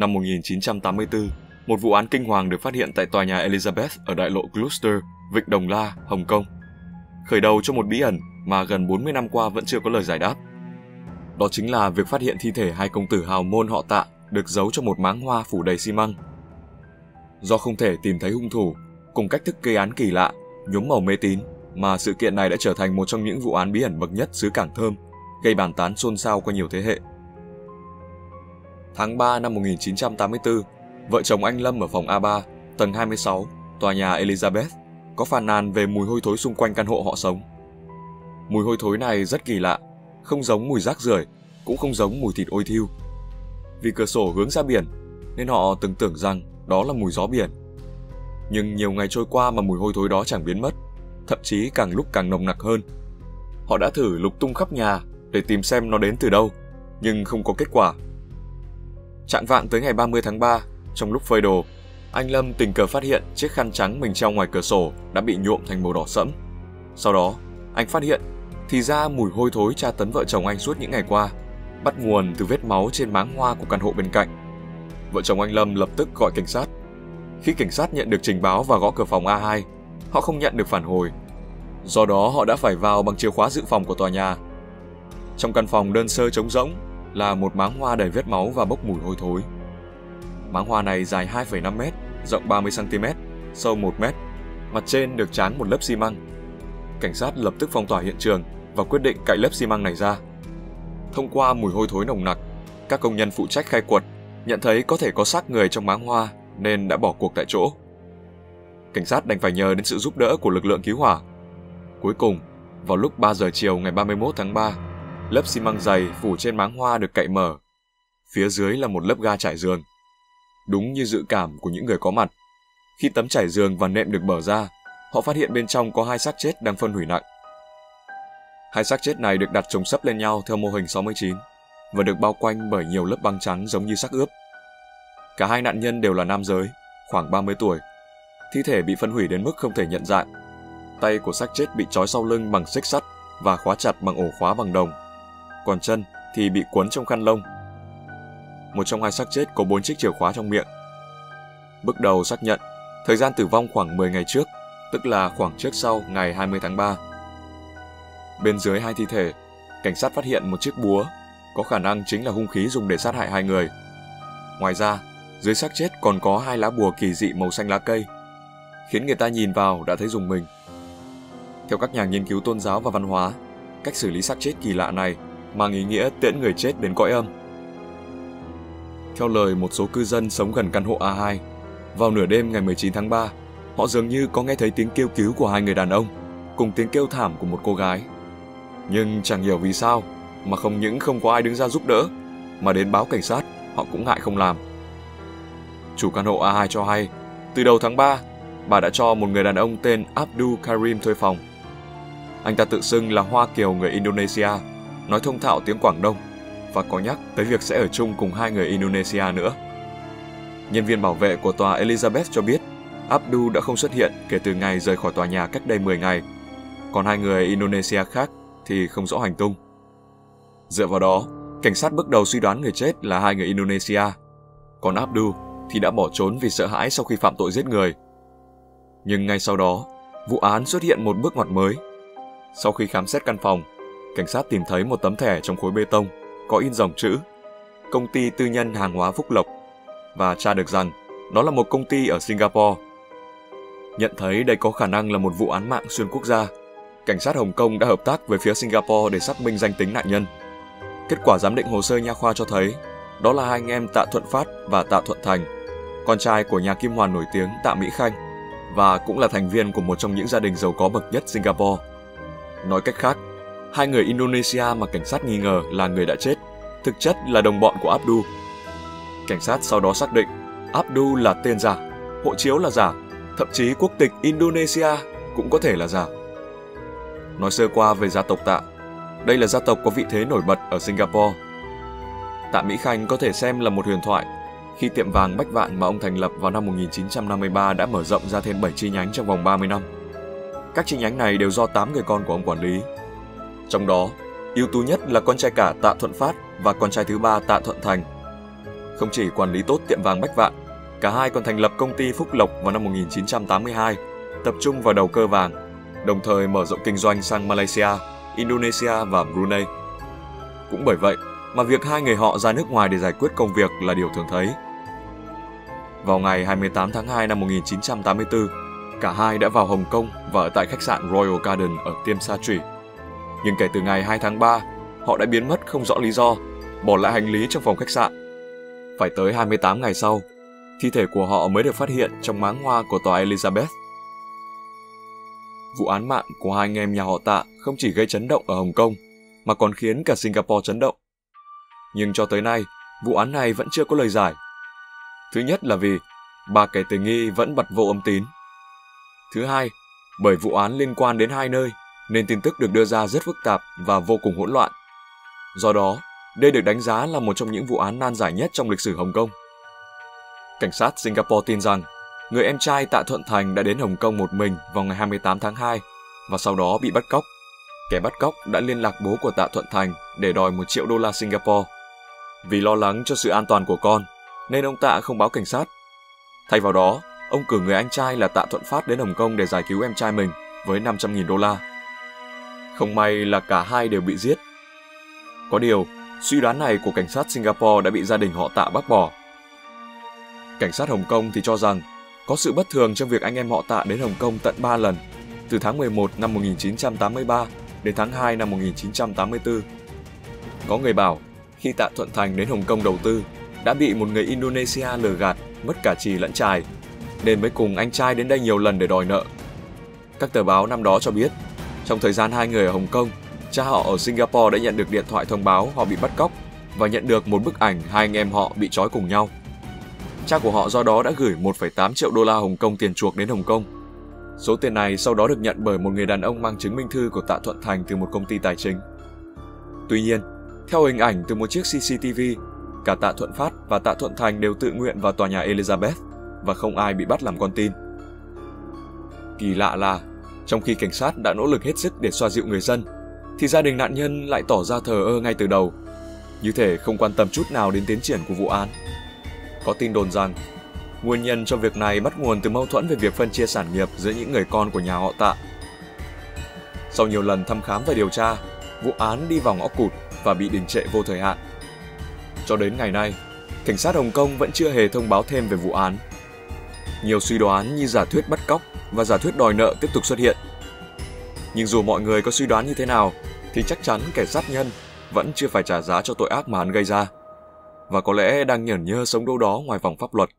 năm 1984, một vụ án kinh hoàng được phát hiện tại tòa nhà Elizabeth ở đại lộ Gloucester, Vịnh Đồng La, Hồng Kông. Khởi đầu cho một bí ẩn mà gần 40 năm qua vẫn chưa có lời giải đáp. Đó chính là việc phát hiện thi thể hai công tử hào môn họ tạ được giấu trong một máng hoa phủ đầy xi măng. Do không thể tìm thấy hung thủ, cùng cách thức gây án kỳ lạ, nhuốm màu mê tín, mà sự kiện này đã trở thành một trong những vụ án bí ẩn bậc nhất xứ Cảng Thơm, gây bàn tán xôn xao qua nhiều thế hệ. Tháng 3 năm 1984, vợ chồng anh Lâm ở phòng A3, tầng 26, tòa nhà Elizabeth, có phàn nàn về mùi hôi thối xung quanh căn hộ họ sống. Mùi hôi thối này rất kỳ lạ, không giống mùi rác rưởi, cũng không giống mùi thịt ôi thiêu. Vì cửa sổ hướng ra biển, nên họ từng tưởng rằng đó là mùi gió biển. Nhưng nhiều ngày trôi qua mà mùi hôi thối đó chẳng biến mất, thậm chí càng lúc càng nồng nặc hơn. Họ đã thử lục tung khắp nhà để tìm xem nó đến từ đâu, nhưng không có kết quả. Trạng vạng tới ngày 30 tháng 3, trong lúc phơi đồ, anh Lâm tình cờ phát hiện chiếc khăn trắng mình treo ngoài cửa sổ đã bị nhuộm thành màu đỏ sẫm. Sau đó, anh phát hiện thì ra mùi hôi thối tra tấn vợ chồng anh suốt những ngày qua, bắt nguồn từ vết máu trên máng hoa của căn hộ bên cạnh. Vợ chồng anh Lâm lập tức gọi cảnh sát. Khi cảnh sát nhận được trình báo và gõ cửa phòng A2, họ không nhận được phản hồi. Do đó họ đã phải vào bằng chìa khóa dự phòng của tòa nhà. Trong căn phòng đơn sơ trống rỗng là một máng hoa đầy vết máu và bốc mùi hôi thối. Máng hoa này dài 2,5 m, rộng 30 cm, sâu 1 m, mặt trên được tráng một lớp xi măng. Cảnh sát lập tức phong tỏa hiện trường và quyết định cạy lớp xi măng này ra. Thông qua mùi hôi thối nồng nặc, các công nhân phụ trách khai quật nhận thấy có thể có xác người trong máng hoa nên đã bỏ cuộc tại chỗ. Cảnh sát đành phải nhờ đến sự giúp đỡ của lực lượng cứu hỏa. Cuối cùng, vào lúc 3 giờ chiều ngày 31 tháng 3, lớp xi măng dày phủ trên máng hoa được cậy mở. Phía dưới là một lớp ga trải giường. Đúng như dự cảm của những người có mặt. Khi tấm trải giường và nệm được mở ra, họ phát hiện bên trong có hai xác chết đang phân hủy nặng. Hai xác chết này được đặt chồng sấp lên nhau theo mô hình 69 và được bao quanh bởi nhiều lớp băng trắng giống như xác ướp. Cả hai nạn nhân đều là nam giới, khoảng 30 tuổi. Thi thể bị phân hủy đến mức không thể nhận dạng. Tay của xác chết bị trói sau lưng bằng xích sắt và khóa chặt bằng ổ khóa bằng đồng. Còn chân thì bị cuốn trong khăn lông. Một trong hai xác chết có bốn chiếc chìa khóa trong miệng. Bước đầu xác nhận, thời gian tử vong khoảng 10 ngày trước, tức là khoảng trước sau ngày 20 tháng 3. Bên dưới hai thi thể, cảnh sát phát hiện một chiếc búa, có khả năng chính là hung khí dùng để sát hại hai người. Ngoài ra, dưới xác chết còn có hai lá bùa kỳ dị màu xanh lá cây, khiến người ta nhìn vào đã thấy dùng mình. Theo các nhà nghiên cứu tôn giáo và văn hóa, cách xử lý xác chết kỳ lạ này mang ý nghĩa tiễn người chết đến cõi âm. Theo lời một số cư dân sống gần căn hộ A2, vào nửa đêm ngày 19 tháng 3, họ dường như có nghe thấy tiếng kêu cứu của hai người đàn ông, cùng tiếng kêu thảm của một cô gái. Nhưng chẳng hiểu vì sao mà không những không có ai đứng ra giúp đỡ, mà đến báo cảnh sát họ cũng ngại không làm. Chủ căn hộ A2 cho hay, từ đầu tháng 3, bà đã cho một người đàn ông tên Abdul Karim thuê phòng. Anh ta tự xưng là Hoa Kiều người Indonesia, nói thông thạo tiếng Quảng Đông và có nhắc tới việc sẽ ở chung cùng hai người Indonesia nữa. Nhân viên bảo vệ của tòa Elizabeth cho biết Abdu đã không xuất hiện kể từ ngày rời khỏi tòa nhà cách đây 10 ngày, còn hai người Indonesia khác thì không rõ hành tung. Dựa vào đó, cảnh sát bước đầu suy đoán người chết là hai người Indonesia, còn Abdu thì đã bỏ trốn vì sợ hãi sau khi phạm tội giết người. Nhưng ngay sau đó, vụ án xuất hiện một bước ngoặt mới. Sau khi khám xét căn phòng, cảnh sát tìm thấy một tấm thẻ trong khối bê tông có in dòng chữ Công ty tư nhân hàng hóa Phúc Lộc và tra được rằng đó là một công ty ở Singapore. Nhận thấy đây có khả năng là một vụ án mạng xuyên quốc gia, cảnh sát Hồng Kông đã hợp tác với phía Singapore để xác minh danh tính nạn nhân. Kết quả giám định hồ sơ nha khoa cho thấy đó là hai anh em Tạ Thuận Phát và Tạ Thuận Thành, con trai của nhà kim hoàn nổi tiếng Tạ Mỹ Khanh và cũng là thành viên của một trong những gia đình giàu có bậc nhất Singapore. Nói cách khác, hai người Indonesia mà cảnh sát nghi ngờ là người đã chết, thực chất là đồng bọn của Abdul. Cảnh sát sau đó xác định Abdul là tên giả, hộ chiếu là giả, thậm chí quốc tịch Indonesia cũng có thể là giả. Nói sơ qua về gia tộc Tạ, đây là gia tộc có vị thế nổi bật ở Singapore. Tạ Mỹ Khanh có thể xem là một huyền thoại khi tiệm vàng Bách Vạn mà ông thành lập vào năm 1953 đã mở rộng ra thêm 7 chi nhánh trong vòng 30 năm. Các chi nhánh này đều do 8 người con của ông quản lý. Trong đó, ưu tú nhất là con trai cả Tạ Thuận Phát và con trai thứ ba Tạ Thuận Thành. không chỉ quản lý tốt tiệm vàng Bách Vạn, cả hai còn thành lập công ty Phúc Lộc vào năm 1982, tập trung vào đầu cơ vàng, đồng thời mở rộng kinh doanh sang Malaysia, Indonesia và Brunei. Cũng bởi vậy mà việc hai người họ ra nước ngoài để giải quyết công việc là điều thường thấy. Vào ngày 28 tháng 2 năm 1984, cả hai đã vào Hồng Kông và ở tại khách sạn Royal Garden ở Tiêm Sa Trì. Nhưng kể từ ngày 2 tháng 3, họ đã biến mất không rõ lý do, bỏ lại hành lý trong phòng khách sạn. Phải tới 28 ngày sau, thi thể của họ mới được phát hiện trong máng hoa của tòa Elizabeth. Vụ án mạng của hai anh em nhà họ Tạ không chỉ gây chấn động ở Hồng Kông, mà còn khiến cả Singapore chấn động. Nhưng cho tới nay, vụ án này vẫn chưa có lời giải. Thứ nhất là vì ba kẻ tình nghi vẫn bật vô âm tín. Thứ hai, bởi vụ án liên quan đến hai nơi nên tin tức được đưa ra rất phức tạp và vô cùng hỗn loạn. Do đó, đây được đánh giá là một trong những vụ án nan giải nhất trong lịch sử Hồng Kông. Cảnh sát Singapore tin rằng người em trai Tạ Thuận Thành đã đến Hồng Kông một mình vào ngày 28 tháng 2 và sau đó bị bắt cóc. Kẻ bắt cóc đã liên lạc bố của Tạ Thuận Thành để đòi một triệu đô la Singapore. Vì lo lắng cho sự an toàn của con, nên ông Tạ không báo cảnh sát. Thay vào đó, ông cử người anh trai là Tạ Thuận Phát đến Hồng Kông để giải cứu em trai mình với 500.000 đô la. Không may là cả hai đều bị giết. Có điều, suy đoán này của cảnh sát Singapore đã bị gia đình họ Tạ bác bỏ. Cảnh sát Hồng Kông thì cho rằng có sự bất thường trong việc anh em họ Tạ đến Hồng Kông tận 3 lần, từ tháng 11 năm 1983 đến tháng 2 năm 1984. Có người bảo, khi Tạ Thuận Thành đến Hồng Kông đầu tư, đã bị một người Indonesia lừa gạt, mất cả trì lẫn trài, nên mới cùng anh trai đến đây nhiều lần để đòi nợ. Các tờ báo năm đó cho biết, trong thời gian hai người ở Hồng Kông, cha họ ở Singapore đã nhận được điện thoại thông báo họ bị bắt cóc và nhận được một bức ảnh hai anh em họ bị trói cùng nhau. Cha của họ do đó đã gửi 1,8 triệu đô la Hồng Kông tiền chuộc đến Hồng Kông. Số tiền này sau đó được nhận bởi một người đàn ông mang chứng minh thư của Tạ Thuận Thành từ một công ty tài chính. Tuy nhiên, theo hình ảnh từ một chiếc CCTV, cả Tạ Thuận Phát và Tạ Thuận Thành đều tự nguyện vào tòa nhà Elizabeth và không ai bị bắt làm con tin. Kỳ lạ là, trong khi cảnh sát đã nỗ lực hết sức để xoa dịu người dân, thì gia đình nạn nhân lại tỏ ra thờ ơ ngay từ đầu, như thể không quan tâm chút nào đến tiến triển của vụ án. Có tin đồn rằng, nguyên nhân cho việc này bắt nguồn từ mâu thuẫn về việc phân chia sản nghiệp giữa những người con của nhà họ Tạ. Sau nhiều lần thăm khám và điều tra, vụ án đi vào ngõ cụt và bị đình trệ vô thời hạn. Cho đến ngày nay, cảnh sát Hồng Kông vẫn chưa hề thông báo thêm về vụ án. Nhiều suy đoán như giả thuyết bắt cóc và giả thuyết đòi nợ tiếp tục xuất hiện. Nhưng dù mọi người có suy đoán như thế nào, thì chắc chắn kẻ sát nhân vẫn chưa phải trả giá cho tội ác mà hắn gây ra. Và có lẽ đang nhởn nhơ sống đâu đó ngoài vòng pháp luật.